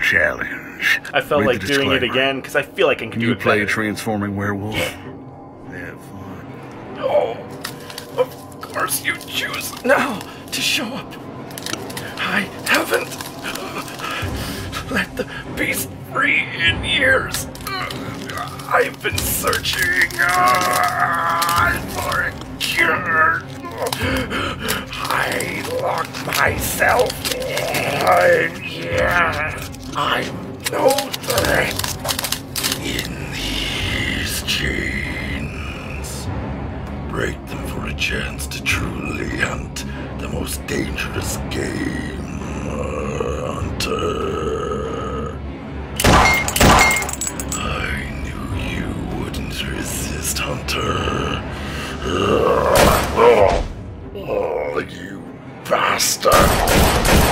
Challenge. I felt Read like doing it again because I feel like I can do You it play a better. transforming werewolf. Have fun. Oh, of course you choose now to show up. I haven't let the beast free in years. I've been searching uh, for a cure. I locked myself in here. I'm no threat in these chains break them for a chance to truly hunt the most dangerous game uh, hunter. I knew you wouldn't resist, Hunter. Oh, you bastard!